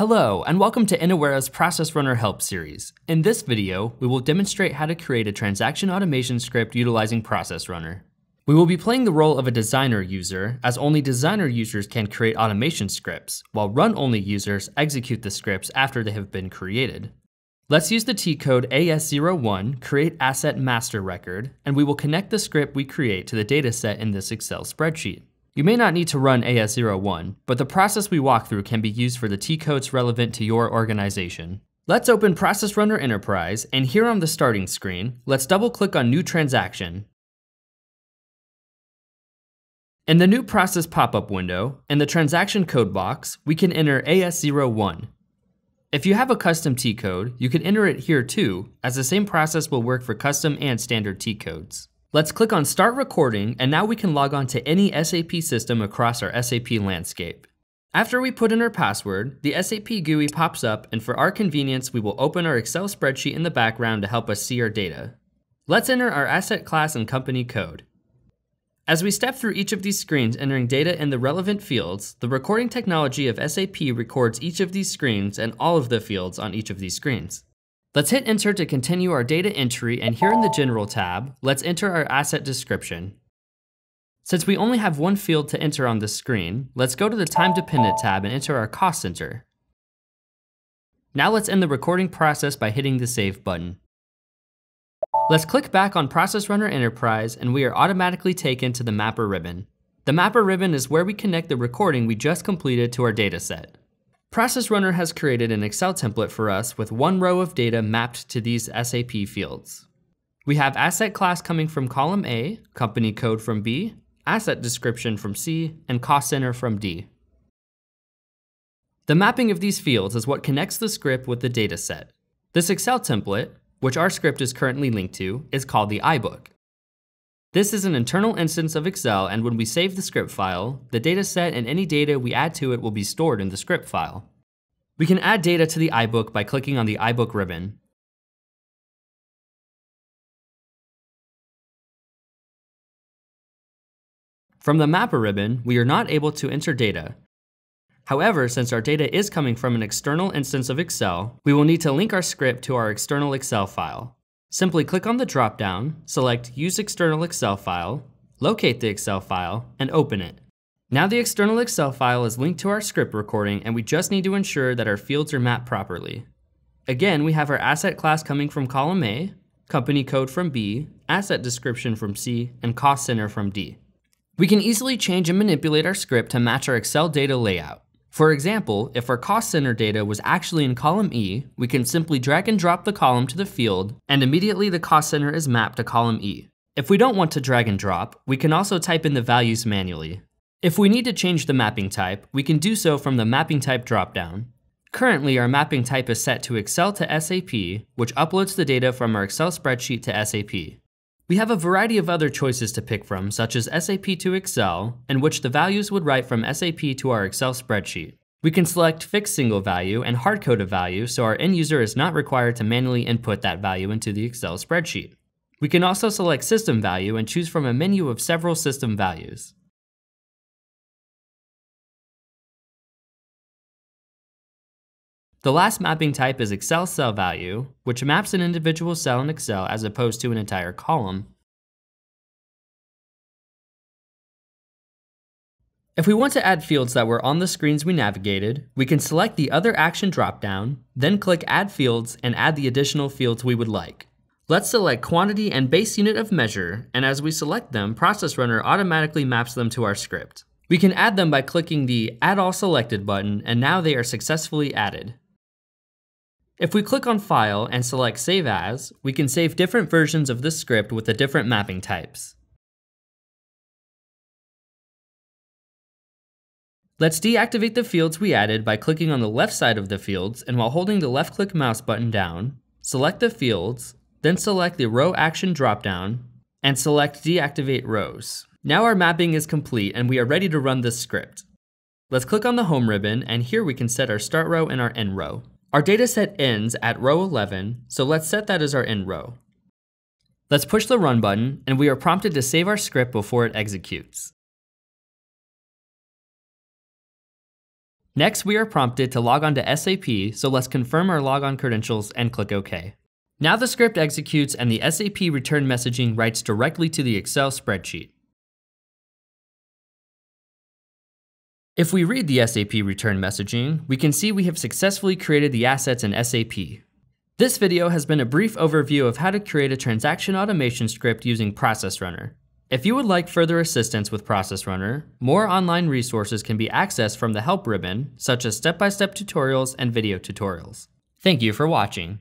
Hello, and welcome to Innowera's Process Runner Help series. In this video, we will demonstrate how to create a transaction automation script utilizing Process Runner. We will be playing the role of a designer user, as only designer users can create automation scripts, while run-only users execute the scripts after they have been created. Let's use the T-code AS01 create asset master record, and we will connect the script we create to the dataset in this Excel spreadsheet. You may not need to run AS01, but the process we walk through can be used for the T-codes relevant to your organization. Let's open Process Runner Enterprise, and here on the starting screen, let's double-click on New Transaction. In the New Process pop-up window, in the Transaction Code box, we can enter AS01. If you have a custom T-code, you can enter it here too, as the same process will work for custom and standard T-codes. Let's click on Start Recording, and now we can log on to any SAP system across our SAP landscape. After we put in our password, the SAP GUI pops up, and for our convenience, we will open our Excel spreadsheet in the background to help us see our data. Let's enter our asset class and company code. As we step through each of these screens entering data in the relevant fields, the recording technology of SAP records each of these screens and all of the fields on each of these screens. Let's hit enter to continue our data entry and here in the general tab, let's enter our asset description. Since we only have one field to enter on this screen, let's go to the time dependent tab and enter our cost center. Now let's end the recording process by hitting the save button. Let's click back on Process Runner Enterprise and we are automatically taken to the mapper ribbon. The mapper ribbon is where we connect the recording we just completed to our dataset. Process Runner has created an Excel template for us with one row of data mapped to these SAP fields. We have asset class coming from column A, company code from B, asset description from C, and cost center from D. The mapping of these fields is what connects the script with the dataset. This Excel template, which our script is currently linked to, is called the iBook. This is an internal instance of Excel, and when we save the script file, the dataset and any data we add to it will be stored in the script file. We can add data to the iBook by clicking on the iBook ribbon. From the Mapper ribbon, we are not able to enter data. However, since our data is coming from an external instance of Excel, we will need to link our script to our external Excel file. Simply click on the dropdown, select Use External Excel File, locate the Excel file, and open it. Now the external Excel file is linked to our script recording and we just need to ensure that our fields are mapped properly. Again, we have our asset class coming from column A, company code from B, asset description from C, and cost center from D. We can easily change and manipulate our script to match our Excel data layout. For example, if our cost center data was actually in column E, we can simply drag and drop the column to the field, and immediately the cost center is mapped to column E. If we don't want to drag and drop, we can also type in the values manually. If we need to change the mapping type, we can do so from the Mapping Type dropdown. Currently, our mapping type is set to Excel to SAP, which uploads the data from our Excel spreadsheet to SAP. We have a variety of other choices to pick from, such as SAP to Excel, in which the values would write from SAP to our Excel spreadsheet. We can select fixed single value and hard-code a value so our end user is not required to manually input that value into the Excel spreadsheet. We can also select system value and choose from a menu of several system values. The last mapping type is Excel cell value, which maps an individual cell in Excel as opposed to an entire column. If we want to add fields that were on the screens we navigated, we can select the Other Action dropdown, then click Add Fields and add the additional fields we would like. Let's select quantity and base unit of measure, and as we select them, Process Runner automatically maps them to our script. We can add them by clicking the Add All Selected button, and now they are successfully added. If we click on File and select Save As, we can save different versions of this script with the different mapping types. Let's deactivate the fields we added by clicking on the left side of the fields and while holding the left click mouse button down, select the fields, then select the Row Action dropdown, and select Deactivate Rows. Now our mapping is complete and we are ready to run this script. Let's click on the Home ribbon and here we can set our start row and our end row. Our dataset ends at row 11, so let's set that as our end row. Let's push the Run button, and we are prompted to save our script before it executes. Next, we are prompted to log on to SAP, so let's confirm our logon credentials and click OK. Now the script executes and the SAP return messaging writes directly to the Excel spreadsheet. If we read the SAP return messaging, we can see we have successfully created the assets in SAP. This video has been a brief overview of how to create a transaction automation script using Process Runner. If you would like further assistance with Process Runner, more online resources can be accessed from the Help ribbon, such as step-by-step -step tutorials and video tutorials. Thank you for watching.